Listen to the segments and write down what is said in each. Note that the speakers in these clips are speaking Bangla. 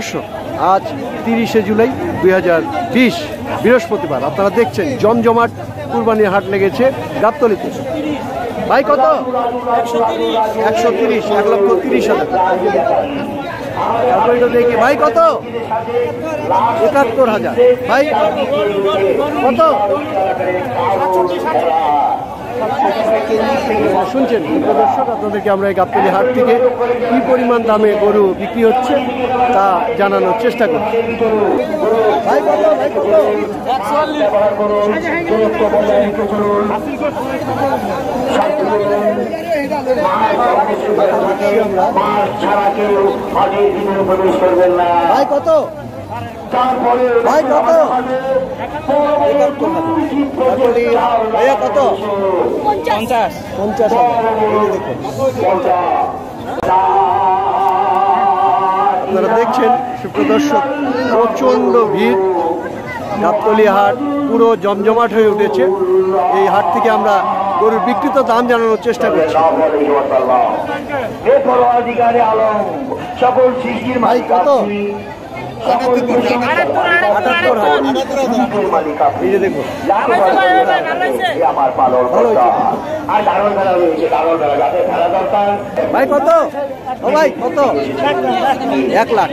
দর্শক আজ তিরিশে জুলাই দুই হাজার বিশ, বৃহস্পতিবার। আপনারা দেখছেন জমজমাট কুরবানি হাট লেগেছে গাবতলিতে। ভাই, কত? একশো তিরিশ, এক লক্ষ তিরিশ হাজার। ভাই, কত? একাত্তর হাজার। ভাই, কত? শুনছেন দর্শক আপনাদেরকে আমরা এই গাবতলি হাট থেকে কি পরিমাণ দামে গরু বিক্রি হচ্ছে তা জানানোর চেষ্টা করছি। ভাই, কত? ভাই, কত? ভাইয়া কত? পঞ্চাশ। পঞ্চাশ। আপনারা দেখছেন সুপ্রদর্শক প্রচণ্ড ভিড়। গাবতলি হাট পুরো জমজমাট হয়ে উঠেছে। এই হাট থেকে আমরা গরুর বিকৃত দাম জানানোর চেষ্টা করছি। ভাই কত? দেখুন ভাই, কত? ও ভাই, কত? এক লাখ। এক লাখ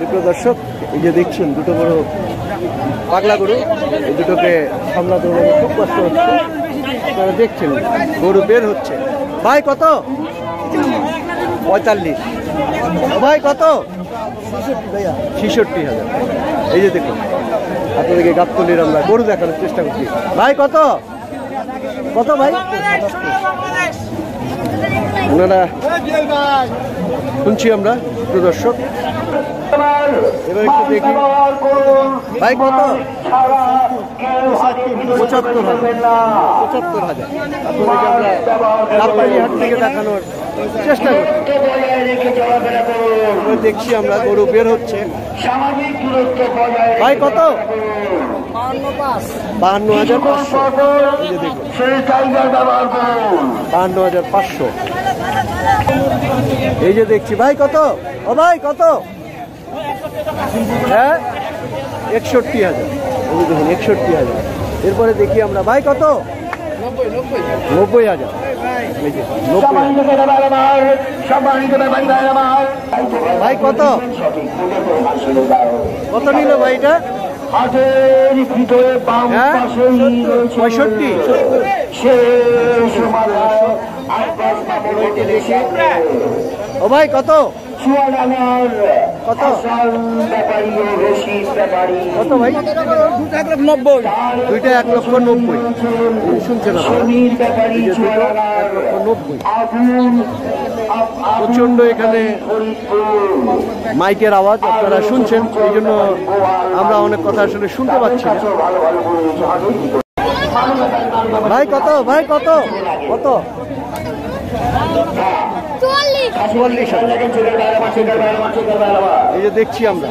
দুটো দর্শক, এই যে দেখছেন, দুটো বড় পাগলা গরু, এই দুটোকে সামলাতে খুব কষ্ট হচ্ছে। দেখছেন, গরু বের হচ্ছে। ভাই, কত? পঁয়তাল্লিশ। ভাই, কত? ছিষট্টি হাজার। এই যে দেখুন, আপনাদেরকে গাবতলির আমরা গরু দেখানোর চেষ্টা করছি। ভাই, কত? কত ভাই? ওনারা শুনছি আমরা প্রদর্শক এবার একটু দেখি। ভাই, কত? পঁচাত্তর পঁচাত্তর হাজার। আপনাদেরকে আমরা হাট থেকে দেখানোর চেষ্টা করছি দেখছি আমরা গরু বের হচ্ছে। সামাজিক দূরত্ব বজায় ভাই কত? বাহান্ন হাজার পাঁচশো। বাহান্ন হাজার পাঁচশো। এই যে দেখছি ভাই কত? ও ভাই কত? হ্যাঁ? একষট্টি হাজার। দেখুন একষট্টি হাজার। এরপরে দেখি আমরা ভাই কত? নব্বই হাজার। ভাই কত? কত নিল ভাই এটা? হাটের ভিতরে বাম হ্যাঁ? পঁয়ষট্টি। শেষ ও ভাই, কত? কত? কত ভাই? নব্বই দুইটা এক লক্ষ নব্বই। শুনছেন নব্বই প্রচণ্ড এখানে মাইকের আওয়াজ, আপনারা শুনছেন, এই জন্য আমরা অনেক কথা আসলে শুনতে পাচ্ছি ভাই, কত? ভাই, কত? কত? এই যে দেখছি আমরা।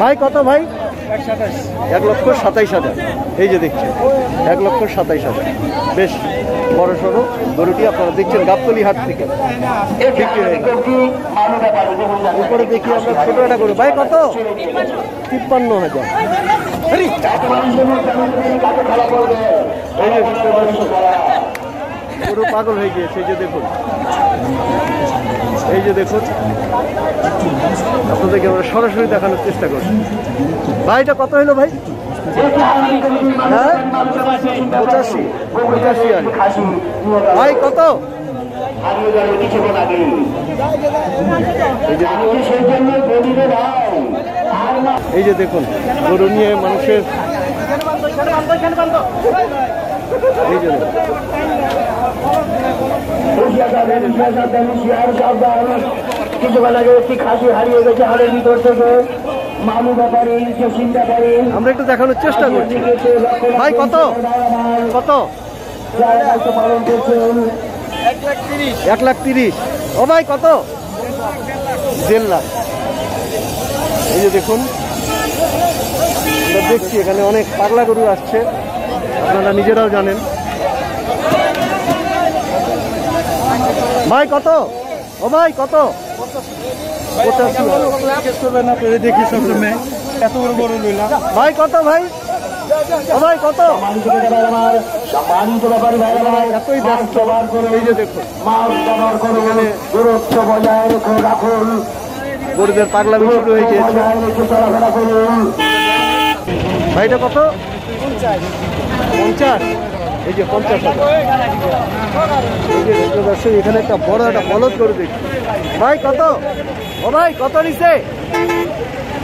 ভাই কত ভাই? এক লক্ষ সাতাইশ হাজার। এই যে দেখছি। এক লক্ষ সাতাইশ হাজার। বেশ বড় সড়ো গরুটি আপনারা দেখছেন গাবতলি হাট থেকে। উপরে দেখি আমরা ছোট একটা গরু। ভাই কত? তিপ্পান্ন হাজার। এই যে গরু পাগল হয়ে গিয়েছে, এই যে দেখুন। এই যে দেখুন। আপনাদেরকে আমরা সরাসরি দেখানোর চেষ্টা করছি। ভাই, এটা কত হলো ভাই? হ্যাঁ? পঁচাশি। পঁচাশি ভাই, কত? এই যে দেখুন, গরু নিয়ে মানুষের। হারিয়ে হাড়ের আমরা একটু দেখানোর চেষ্টা করছি। ভাই, কত? কত? এক লাখ তিরিশ। ও ভাই, কত? দেড় লাখ। এই যে দেখুন দেখছি এখানে অনেক পাগলা গরু আসছে। আপনারা নিজেরাও জানেন। ভাই, কত? ও ভাই, কত? ভাই কত ভাই? ও ভাই, কত? গরিবের হয়ে রেখে চলাফেরা করুন ভাইটা কত? পঞ্চাশ এই যে পঞ্চাশ যে এখানে একটা বড় একটা বলদ করে দেখি ভাই কত ও ভাই কত নিছে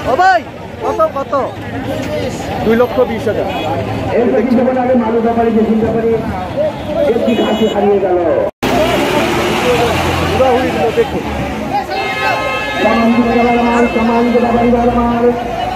ও ভাই কত কত দুই লক্ষ বিশ হাজার দেখুন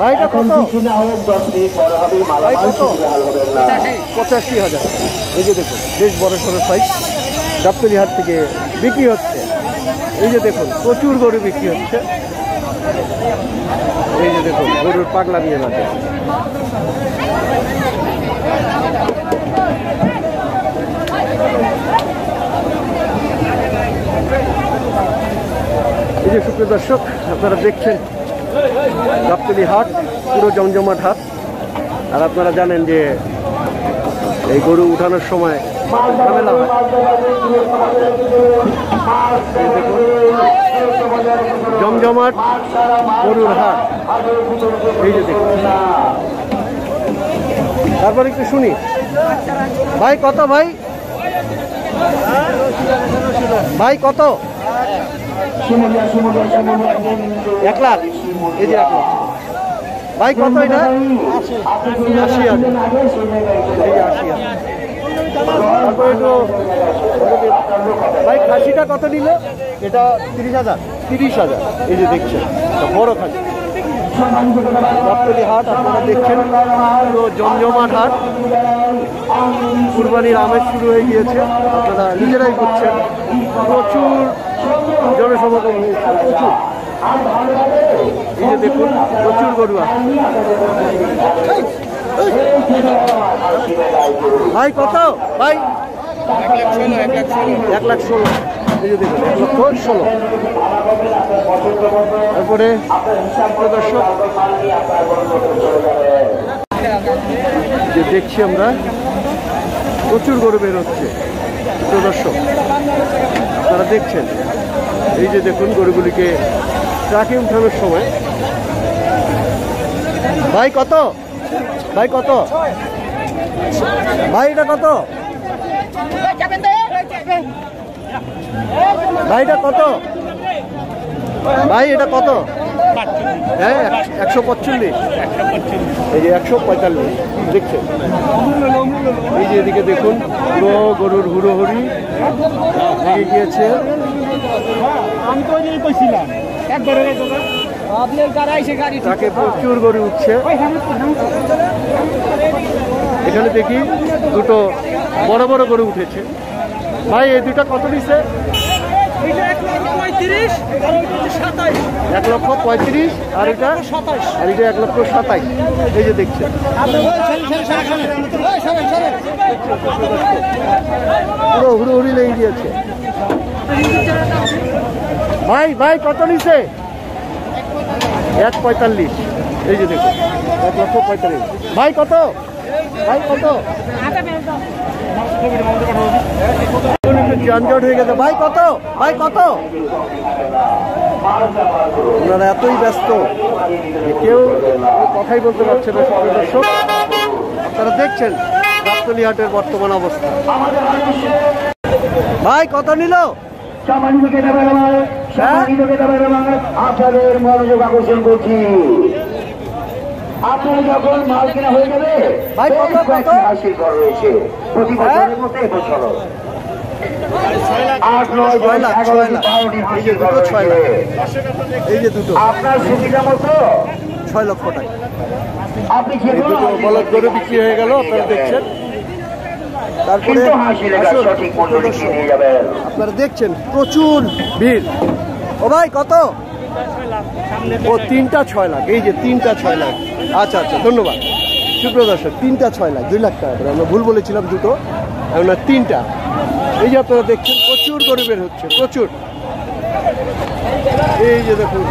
ভাইটা কত? ভাই, কত? পঁচাশি। হাজার। এই যে দেখুন বেশ বড় সড়ো সাইজ। গাবতলি হাট থেকে বিক্রি হচ্ছে। এই যে দেখুন প্রচুর গরু বিক্রি হচ্ছে। এই যে দেখুন গরুর পাগলা নিয়ে লাগে এই যে সুপ্রিয় দর্শক আপনারা দেখছেন গাবতলি হাট, পুরো জমজমাট হাট। আর আপনারা জানেন যে এই গরু উঠানোর সময় জমজমাট গরুর হাট। এই যে তারপর একটু শুনি। ভাই, কত ভাই? ভাই, কত? এক লাখ। এই যে এক ভাই কত এটা? আশি হাজার। এই যে আশি হাজার। ভাই খাসিটা কত নিল? এটা তিরিশ হাজার। তিরিশ হাজার। এই যে দেখছেন বড় খাসি। গাবতলি হাট আপনারা দেখছেন পুরো জমজমাট হাট। কুরবানির আমেজ শুরু হয়ে গিয়েছে। আপনারা নিজেরাই বুঝছেন প্রচুর জনসমাগম হয়েছে। প্রচুর। এই যে দেখুন, প্রচুর গরু আছে। ভাই, কত? ভাই? এক লাখ ষোলো। এই যে দেখুন, এক লক্ষ ষোলো। তারপরে দর্শক যে দেখছি আমরা, প্রচুর গরু বের হচ্ছে। প্রিয় দর্শক, আপনারা দেখছেন, এই যে দেখুন গরুগুলিকে ট্রাকে উঠানোর সময়। ভাই, কত? ভাই কত? ভাই, এটা কত? ভাই, এটা কত? ভাই, এটা কত? হ্যাঁ এক- একশো পঁয়তাল্লিশ এই যে একশো পঁয়তাল্লিশ, দেখছেন? এই যে এদিকে দেখুন, পুরো গরুর হুড়োহুড়ি গিয়েছে। আমি তো তাকে প্রচুর গরু উঠছে। এখানে দেখি দুটো বড় বড় গরু উঠেছে। ভাই এই দুটা কত দিচ্ছে এক লক্ষ পঁয়ত্রিশ আর এটা? আর এটা এক লক্ষ সাতাইশ। এই যে দেখছেন। পুরো হুড়ো হুড়ি লেগে গিয়েছে। ভাই ভাই, কত নিছে? এক পঁয়তাল্লিশ। এই যে দেখুন, এক লক্ষ পঁয়তাল্লিশ। ভাই, কত? ভাই, কত? যানজট হয়ে গেছে। ভাই, কত? ভাই, কত? ওনারা এতই ব্যস্ত কেউ কথাই বলতে পারছে না, সুপ্রিয় দর্শক। আপনারা দেখছেন গাবতলি হাটের বর্তমান অবস্থা। ভাই, কত নিল? আমার আপনাদের মনোযোগ আকর্ষণ করছি। আপনার যখন মাল কেনা হয়ে যাবে ভাই, কয়েকটি কত? ঘর রয়েছে। প্রতি হ্যাঁ? বছরের মতো এবছর আপনার সুবিধা মতো? ছয় লক্ষ টাকা। আপনি বলদ বিক্রি হয়ে গেল আপনারা দেখছেন তারপরে আপনারা দেখছেন প্রচুর ভিড়। ও ভাই, কত? ও, তিনটা ছয় লাখ। এই যে তিনটা ছয় লাখ। আচ্ছা আচ্ছা ধন্যবাদ। সুপ্রিয় দর্শক, তিনটা ছয় লাখ, দুই লাখ টাকা করে। আমরা ভুল বলেছিলাম দুটো। আর তিনটা। এই যে আপনারা দেখছেন, প্রচুর গরু বের হচ্ছে, প্রচুর। এই যে দেখুন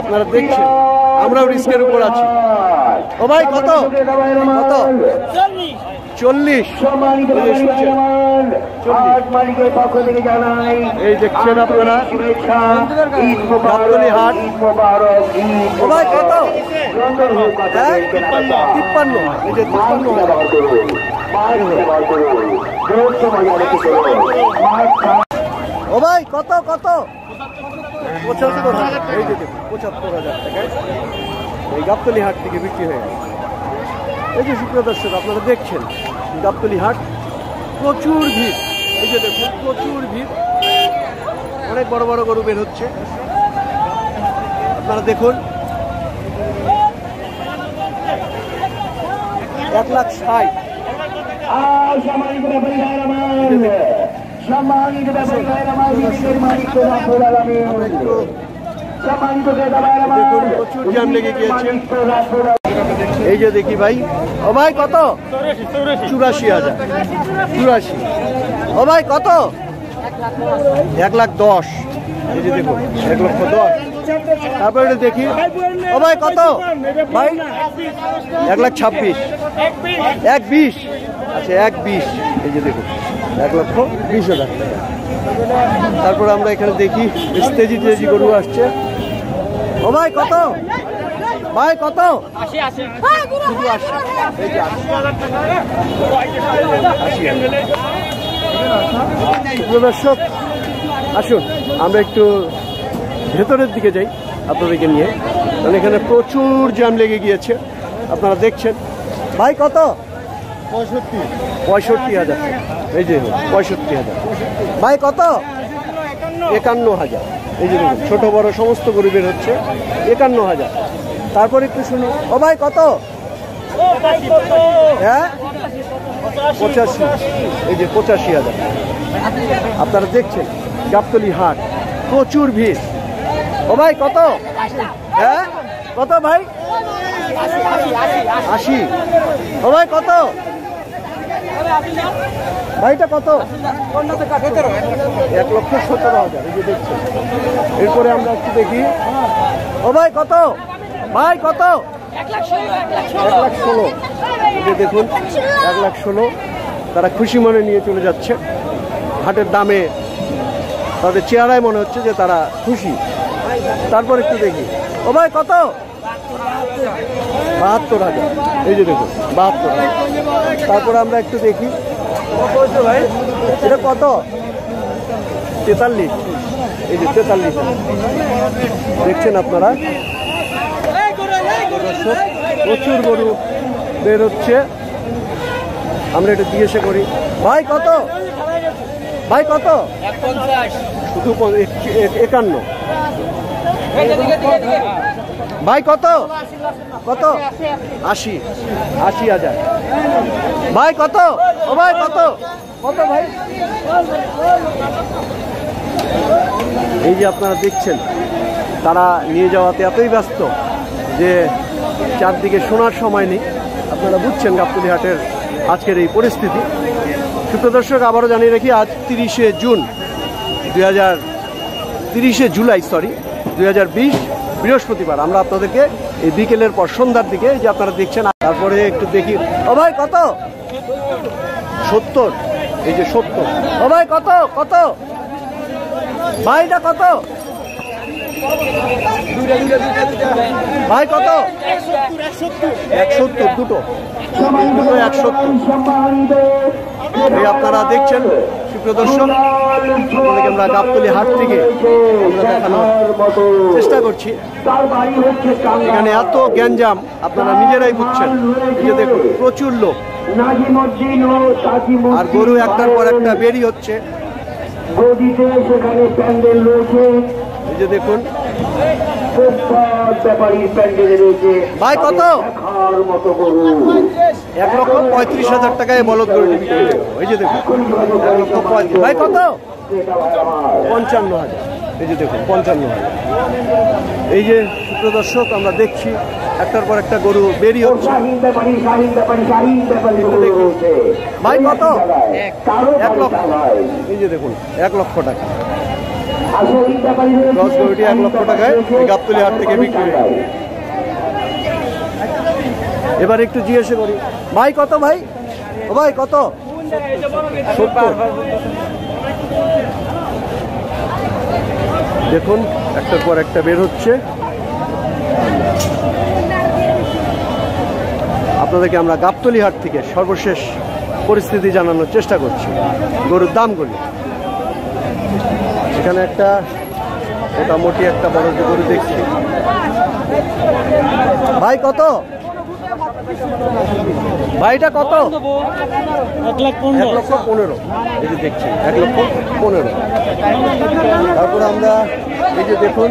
আপনারা দেখছেন, আমরাও রিস্কের উপর আছি। ও ভাই, কত? কত? এই ভাই, কত? হ্যাঁ? যে তিপ্পান্ন। ও ভাই, কত কত? পঁচাত্তর হাজার। এই যে পঁচাত্তর হাজার টাকায়। এই গাবতলি হাট থেকে বিক্রি হয়ে এই যে সুপ্রিয় দর্শক আপনারা দেখছেন গাবতলি হাট প্রচুর ভিড় এই যে দেখুন প্রচুর ভিড় অনেক বড় বড় গরু বের হচ্ছে আপনারা দেখুন এক লাখ ষাট আর সম্মানিত দেখুন, প্রচুর জ্যাম লেগে গিয়েছে। এই যে দেখি ভাই। ও ভাই কত? চুরাশি হাজার। চুরাশি। ও ভাই কত? এক লাখ দশ। এই যে দেখুন এক লক্ষ দশ। তারপরে দেখি। ও ভাই কত? ভাই এক লাখ ছাব্বিশ। এক বিশ। আচ্ছা এক বিশ। এই যে দেখুন। এক লক্ষ বিশ হাজার তারপর আমরা এখানে দেখি তেজি তেজি গরু আসছে। ও ভাই, কত? ভাই, কত? দর্শক, আসুন, আমরা একটু ভেতরের দিকে যাই আপনাদেরকে নিয়ে। কারণ এখানে প্রচুর জ্যাম লেগে গিয়েছে, আপনারা দেখছেন। ভাই, কত? পঁয়ষট্টি। হাজার। এই যে পঁয়ষট্টি হাজার। ভাই কত? একান্ন হাজার। এই যে দেখুন ছোট বড় সমস্ত গরিবের হচ্ছে। একান্ন হাজার। তারপর একটু শুনুন। ও ভাই কত? হ্যাঁ? পঁচাশি। এই যে পঁচাশি হাজার। আপনারা দেখছেন গাবতলি হাট। প্রচুর ভিড়। ও ভাই কত? হ্যাঁ? কত ভাই? আশি। ও ভাই কত? ভাইটা কত? এক লক্ষ সতেরো হাজার, এই যে দেখছেন। এরপরে আমরা একটু দেখি। ও ভাই, কত? ভাই, কত? এক লাখ ষোলো। যে দেখুন, এক লাখ ষোলো। তারা খুশি মনে নিয়ে চলে যাচ্ছে। হাটের দামে তাদের চেহারায় মনে হচ্ছে যে তারা খুশি। তারপর একটু দেখি। ও ভাই, কত? বাহাত্তর হাজার। এই যে দেখুন বাহাত্তর তারপরে আমরা একটু দেখি। ভাই এটা কত? তেতাল্লিশ। এই যে তেতাল্লিশ দেখছেন আপনারা? প্রচুর গরু বের হচ্ছে। আমরা এটা জিজ্ঞাসা করি ভাই কত? ভাই কত? শুধু এক- এক- একান্ন। ভাই, কত? কত? আশি। আশি হাজার। ভাই, কত? ও ভাই, কত? কত ভাই? এই যে আপনারা দেখছেন, তারা নিয়ে যাওয়াতে এতই ব্যস্ত যে চারদিকে শোনার সময় নেই। আপনারা বুঝছেন গাবতলি হাটের আজকের এই পরিস্থিতি। সুপ্রিয় দর্শক, আবারও জানিয়ে রাখি, আজ তিরিশে জুন, দুই হাজার তিরিশে জুলাই সরি দুই হাজার বিশ বৃহস্পতিবার। আমরা আপনাদেরকে এই বিকেলের পর সন্ধ্যার দিকে যে আপনারা দেখছেন, তারপরে একটু দেখি। ও ভাই, কত? সত্তর। এই যে সত্তর। ও ভাই, কত? কত? ভাইটা কত? ভাই, কত? এক সত্তর, দুটো। দুটো এক আপনারা দেখছেন আপনাদেরকে আমরা গাবতলি হাট থেকে চেষ্টা করছি। এখানে এত গ্যাঞ্জাম আপনারা নিজেরাই বুঝছেন যে দেখুন প্রচুর লোক। আর গরু একটার পর একটা বেরি হচ্ছে। যে দেখুন। ভাই, কত? গরু এক লক্ষ পঁয়ত্রিশ হাজার টাকায় বলদ গরুটি বিক্রি হলো। এই যে দেখুন এক লক্ষ পঁয়ত্রিশ ভাই কত? পঞ্চান্ন হাজার। এই যে দেখুন পঞ্চান্ন হাজার। এই যে সুপ্রদর্শক আমরা দেখছি একটার পর একটা গরু বেরি হচ্ছে। ভাই, কত? এক লক্ষ। এই যে দেখুন এক লক্ষ টাকা আর শহীদ ব্যাপারী রয়েছে দশ গরুটি এক লক্ষ টাকায় গাবতলী হাট থেকে বিক্রি। এবার একটু জিজ্ঞেস করি, ভাই কত ভাই? ও ভাই, কত? দেখুন, একটার পর একটা বের হচ্ছে। আপনাদেরকে আমরা গাবতলি হাট থেকে সর্বশেষ পরিস্থিতি জানানোর চেষ্টা করছি। গরুর দামগুলি এখানে একটা মোটামুটি একটা বড় গরু দেখছি। ভাই কত? ভাইটা কত? এক লক্ষ পনেরো। এই যে দেখছি এক লক্ষ পনেরো। তারপর আমরা এই যে দেখুন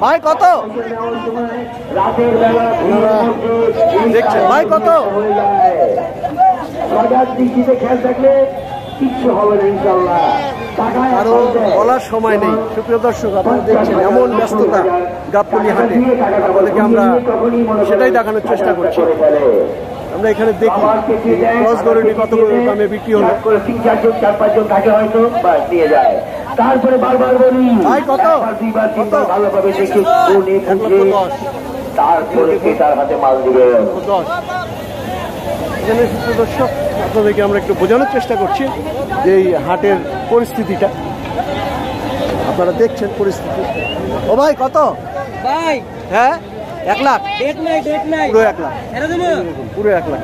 ভাই কত দেখছেন, ভাই কত? খেয়াল থাকলে কিচ্ছু হবে না ইনশাল্লাহ আরও বলার সময় নেই। সুপ্রিয় দর্শক আপনারা দেখছেন এমন ব্যস্ততা গাবতলি হাটে। আপনাদেরকে আমরা সেটাই দেখানোর চেষ্টা করছি। আমরা এখানে দেখি ক্রস গরুটি কত দামে বিক্রি হলো? তিন চারজন চার পাঁচজন থাকে হয়তো যায়। তারপরে বারবার বলি কত? দুইবার তিনবার ভালোভাবে দেখে তারপরে তার হাতে মাল এখানে দর্শক আপনাদেরকে আমরা একটু বোঝানোর চেষ্টা করছি যে এই হাটের পরিস্থিতিটা। আপনারা দেখছেন পরিস্থিতি। ও ভাই কত? ভাই। হ্যাঁ? এক লাখ। পুরো এক লাখ। পুরো এক লাখ।